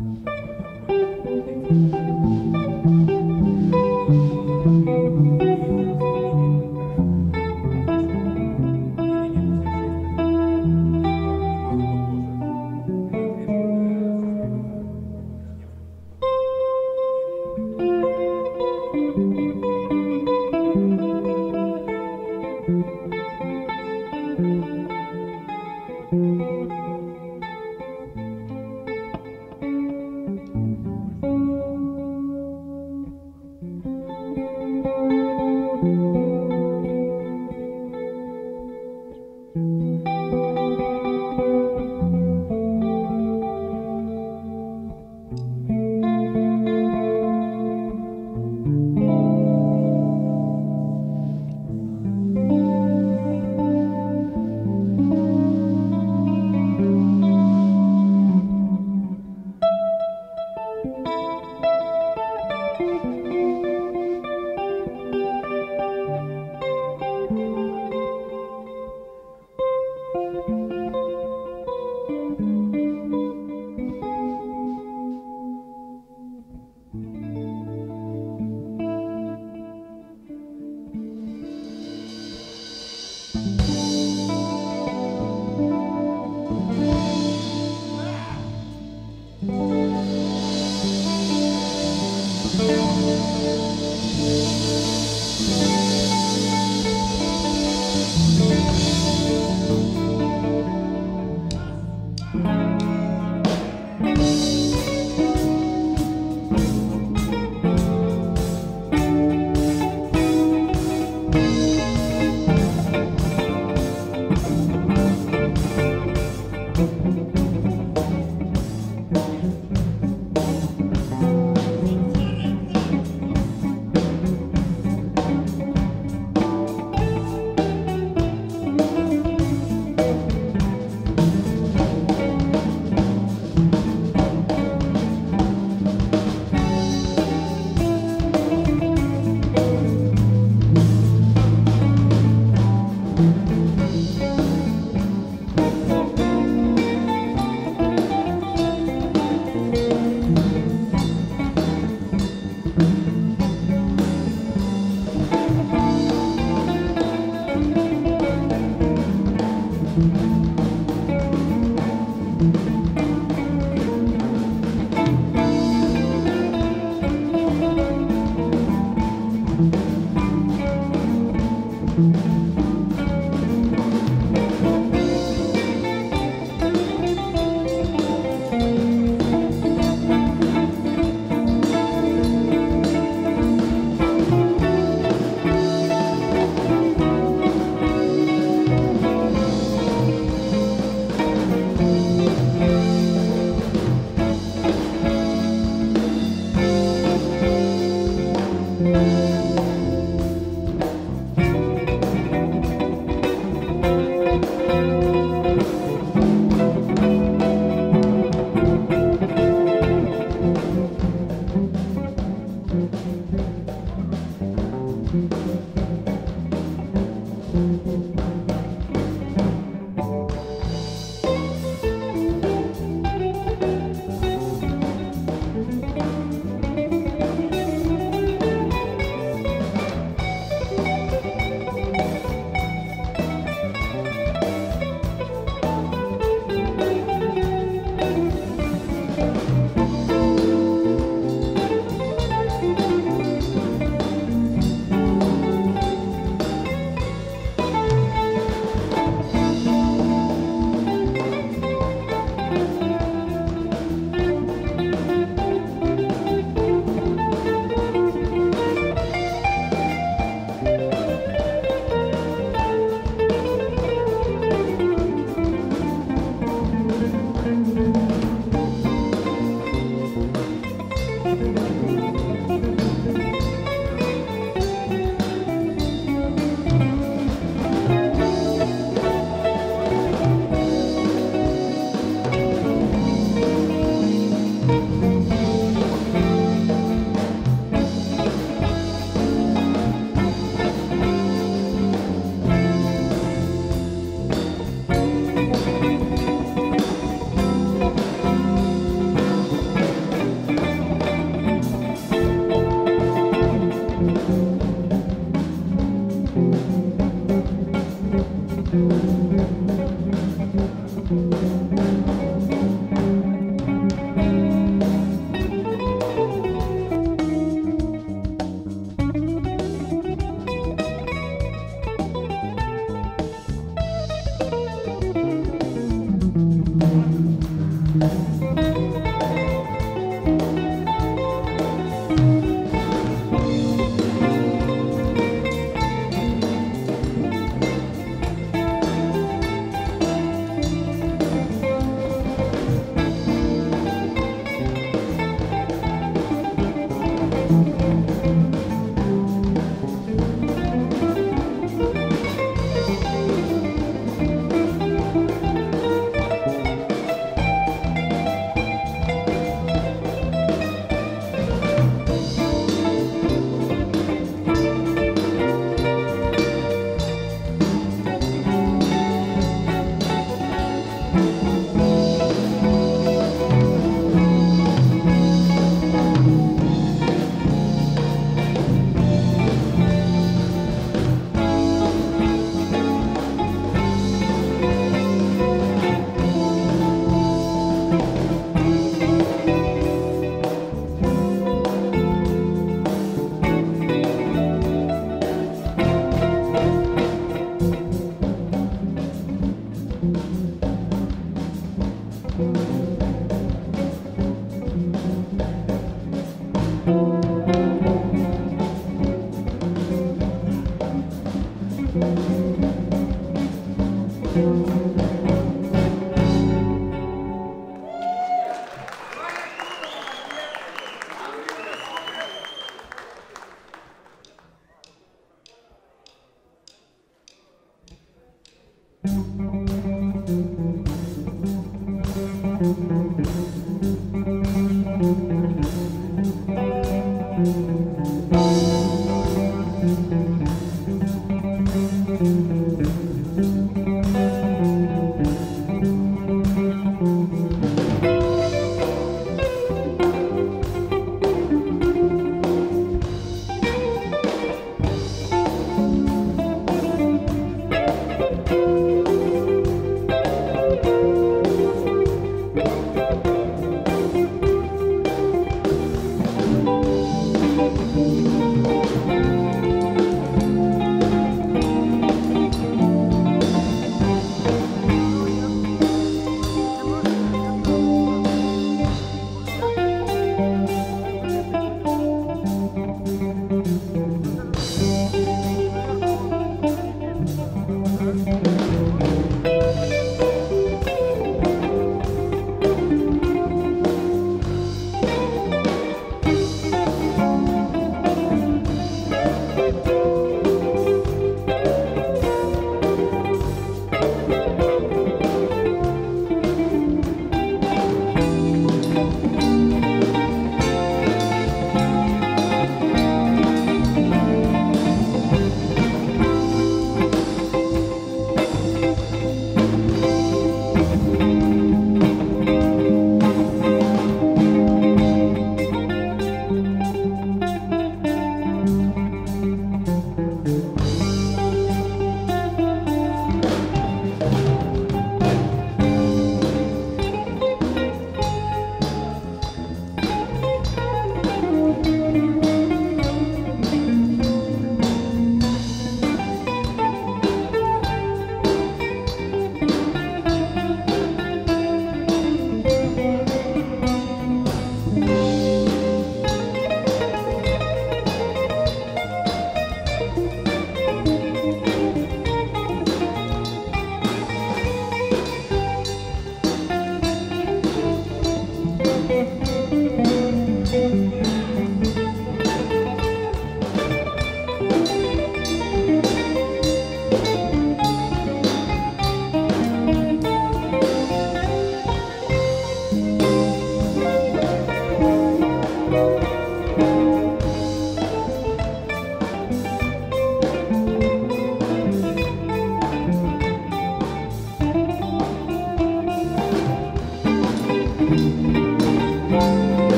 Música Thank you.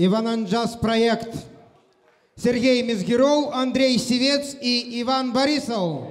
Ивананджас проект. Сергей Мизгиров, Андрей Севец и Иван Борисов.